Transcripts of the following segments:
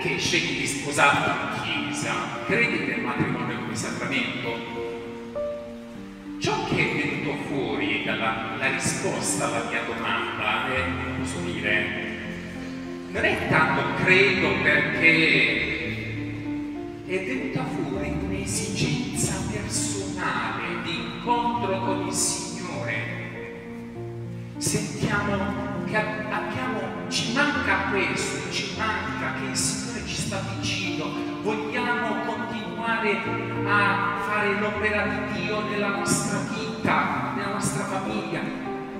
perché scegli di sposarti in chiesa? Credi nel matrimonio come sacramento? Ciò che è venuto fuori dalla risposta alla mia domanda è, posso dire, non è tanto credo perché è venuta fuori un'esigenza personale di incontro con il Signore. Sentiamo che abbiamo, ci manca questo, ci manca che il Signore sta vicino, vogliamo continuare a fare l'opera di Dio nella nostra vita, nella nostra famiglia.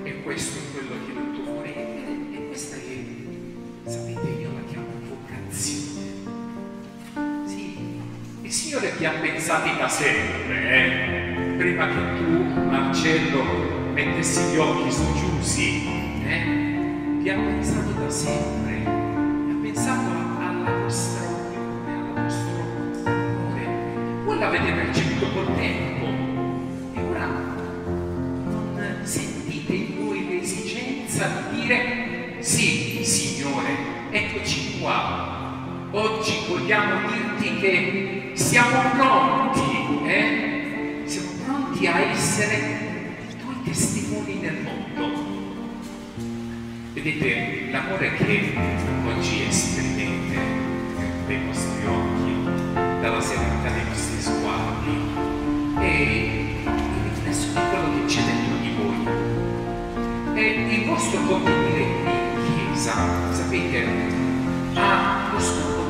E questo è quello che è venuto fuori. E, questa è, sapete, io la chiamo vocazione. Sì, il Signore ti ha pensati da sempre, eh? prima che tu, Marcello, mettessi gli occhi su Giussi, eh? ti ha pensato da sempre, ha pensato vogliamo dirti che siamo pronti, eh? siamo pronti a essere tuoi testimoni nel mondo. Vedete, l'amore che oggi esprimete dai vostri occhi, dalla serenità dei vostri sguardi, è il riflesso di quello che c'è dentro di voi. E il vostro convenire qui in chiesa, sapete, ha lo scopo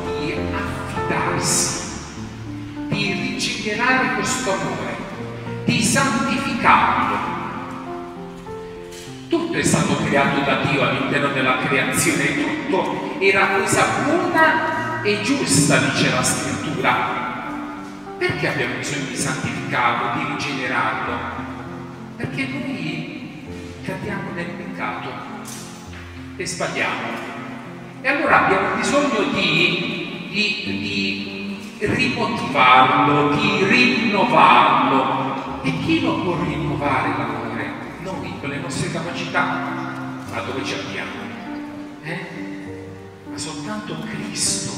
affidarsi, di rigenerare questo amore, di santificarlo tutto è stato creato da Dio all'interno della creazione, tutto era cosa buona e giusta, dice la scrittura. Perché abbiamo bisogno di santificarlo, di rigenerarlo? Perché noi cadiamo nel peccato e sbagliamo. E allora abbiamo bisogno di, di, di rimotivarlo, di rinnovarlo. E chi lo può rinnovare l'amore? noi con le nostre capacità, ma dove ci abbiamo? Eh? Ma soltanto Cristo,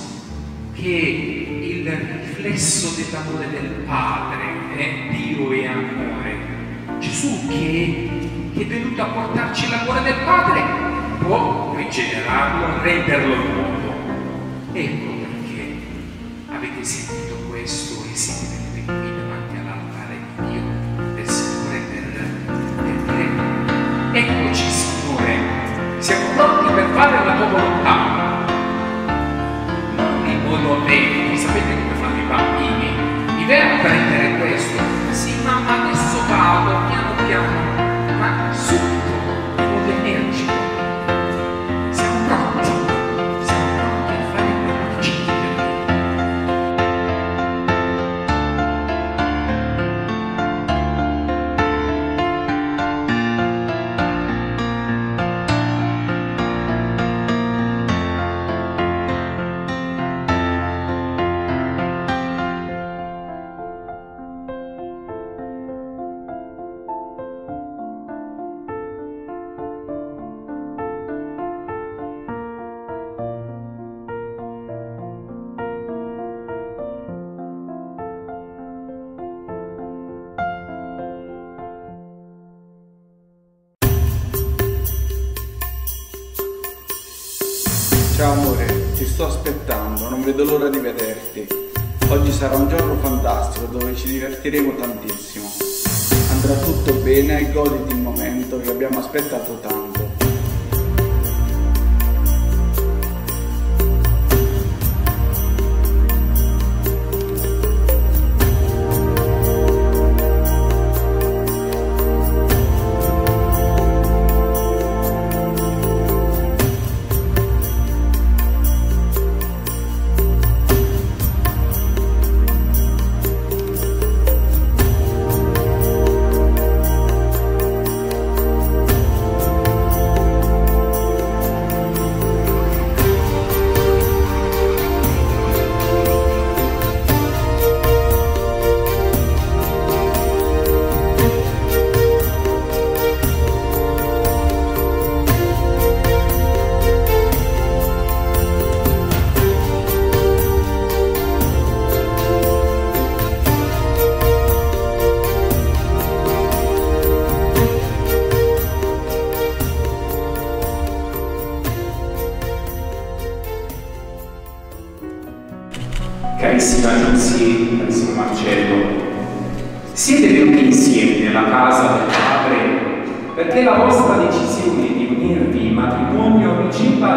che è il riflesso dell'amore del Padre, eh? Dio è amore. Gesù che, che è venuto a portarci l'amore del Padre, può rigenerarlo, renderlo nuovo. Ecco avete sentito questo e siete venuti qui davanti all'altare di Dio del Signore per Eccoci Signore, siamo pronti per fare la tua volontà. Non in modo lento, sapete come fanno i bambini. Mi viene a prendere questo. Sì, mamma, adesso vado, piano piano, Ciao amore, ti sto aspettando, non vedo l'ora di vederti. Oggi sarà un giorno fantastico dove ci divertiremo tantissimo. Andrà tutto bene e goditi il momento che abbiamo aspettato tanto.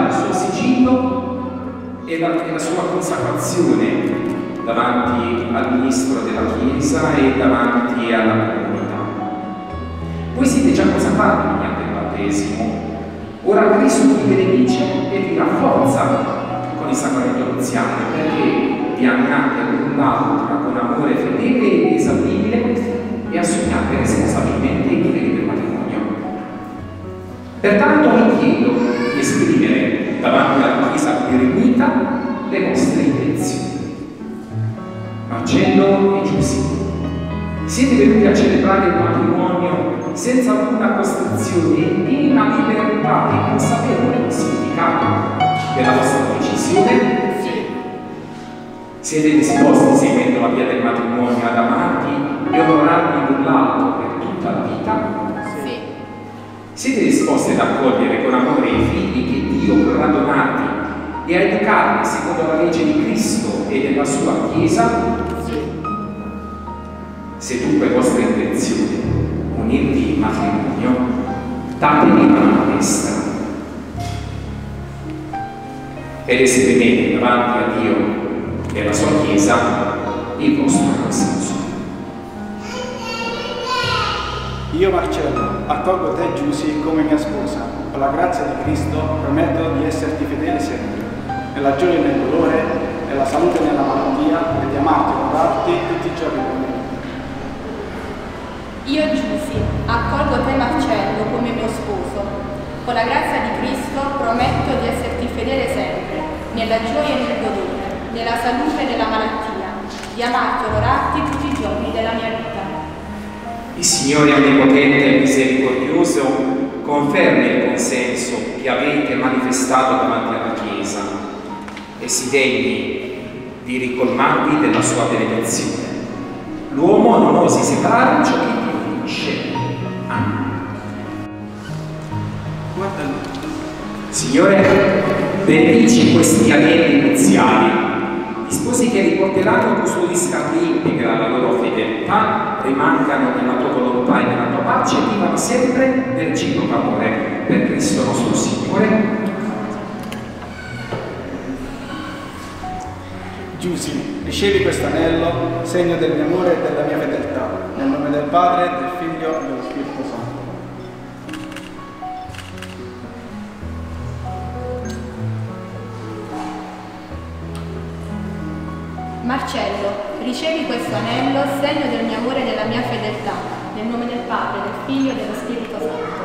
Il suo sigillo e la, e la sua consacrazione davanti al ministro della Chiesa e davanti alla comunità. Voi siete già consacrati mediante il battesimo, ora Cristo vi benedice e vi rafforza con il sacramento nuziale perché vi amate l'un l'altra con amore fedele e inesauribile e assumiate responsabilmente i doveri del matrimonio. Pertanto vi chiedo di esprimere davanti alla Chiesa riunita le vostre intenzioni. Marcello e Giuseppe, siete venuti a celebrare il matrimonio senza alcuna costrizione e in piena libertà e consapevole del significato della vostra decisione siete disposti, seguendo la via del matrimonio, ad amarti e onorarvi l'un l'altro per tutta la vita? Sì. Siete disposti ad accogliere con amore i figli che Dio donarvi e a educarli secondo la legge di Cristo e della sua Chiesa? Se dunque è vostra intenzione unirvi in matrimonio, datevi mano destra ed esprimete davanti a Dio e la sua Chiesa il vostro consenso. Io Marcello, accolgo te Giussi come mia sposa. Con la grazia di Cristo prometto di esserti fedele sempre, nella gioia e nel dolore, nella salute e nella malattia, e di amarti e onorarti tutti i giorni mia vita. Io Giussi, accolgo te Marcello come mio sposo. Con la grazia di Cristo prometto di esserti fedele sempre, nella gioia e nel dolore, nella salute e nella malattia, di amarti e onorarti tutti i giorni della mia vita. Il Signore Onnipotente e Misericordioso confermi il consenso che avete manifestato davanti alla Chiesa e si degni di ricolmarvi della sua benedizione. L'uomo non osi separare ciò che Dio. Amen. Signore, benedici questi anelli nuziali sposi che riporteranno custodisca integra la loro fedeltà, rimangano nella tua volontà e nella tua pace e vivano sempre nel reciproco amore per Cristo nostro Signore. Giussi, ricevi questo anello, segno del mio amore e della mia fedeltà, nel nome del Padre, del Marcello, ricevi questo anello, segno del mio amore e della mia fedeltà, nel nome del Padre, del Figlio e dello Spirito Santo.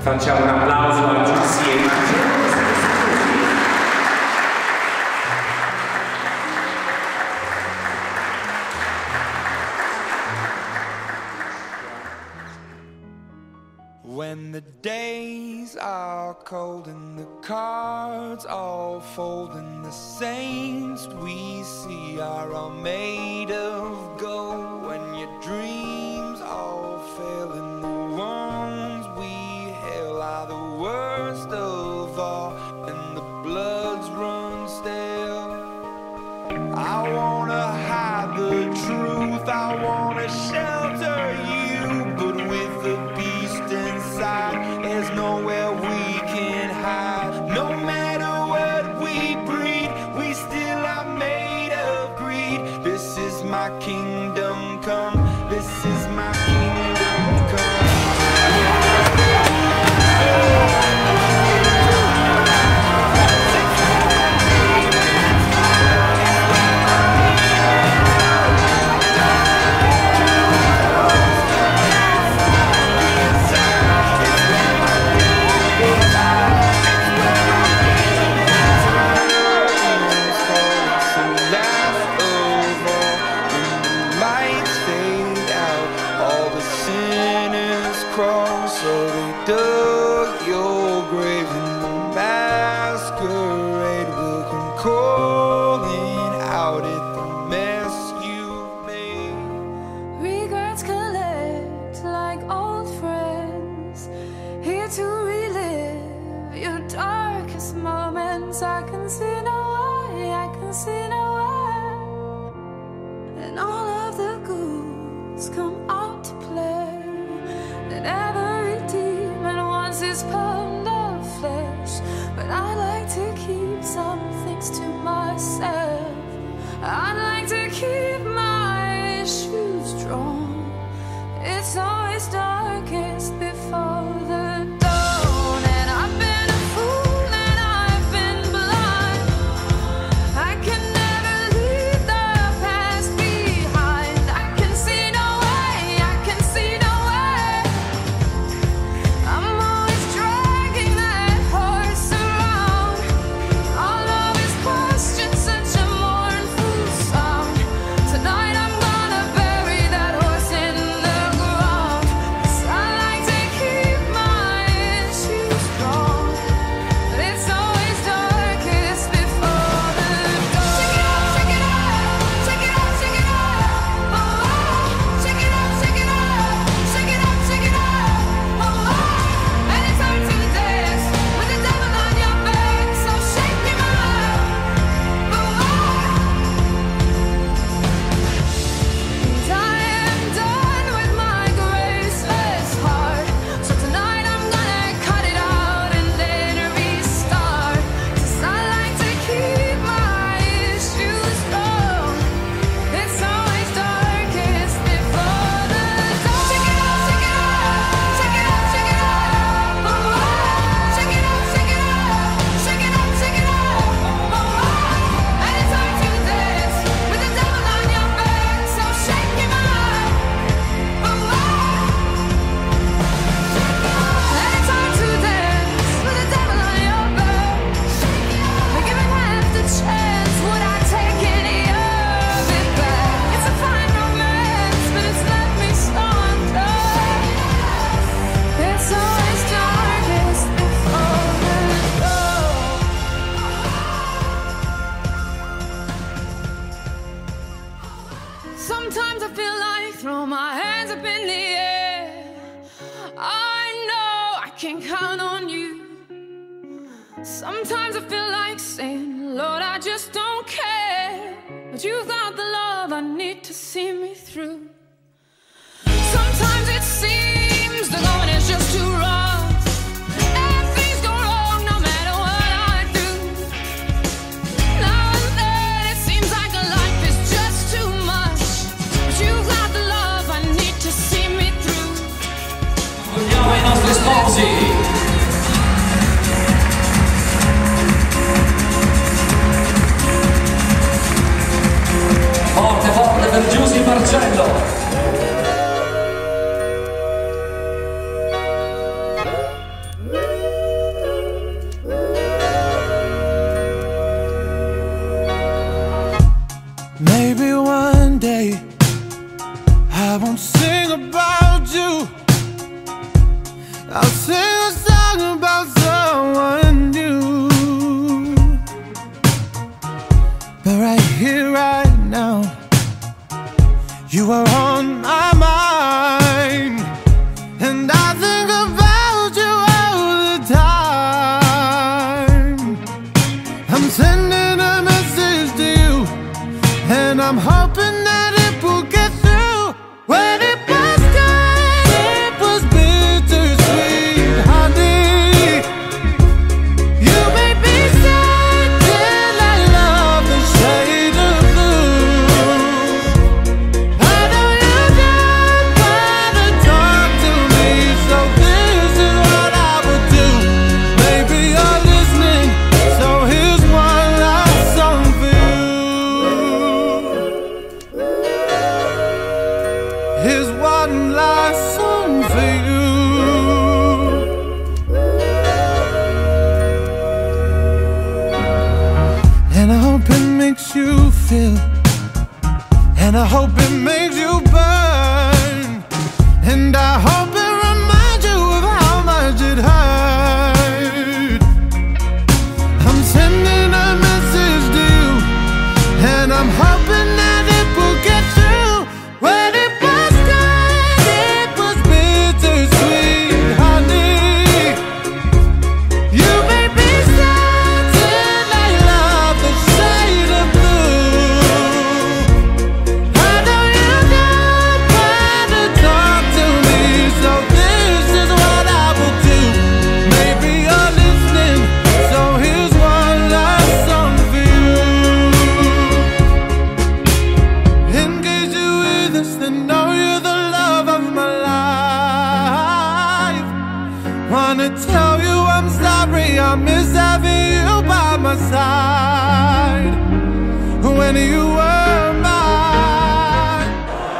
Facciamo un applauso a Giussi e Marcello. When the days are cold and the all fold and the saints. We see are all made of gold this is wisdom. But you've got the love I need to see me through.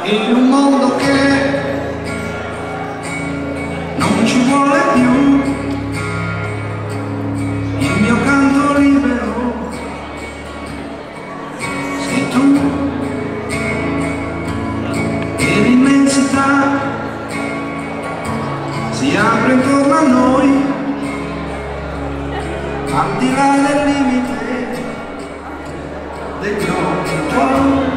In un mondo che non ci vuole più. Il mio canto libero sei tu. E l'immensità si apre intorno a noi al di là del limite degli occhi tuoi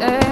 Uh,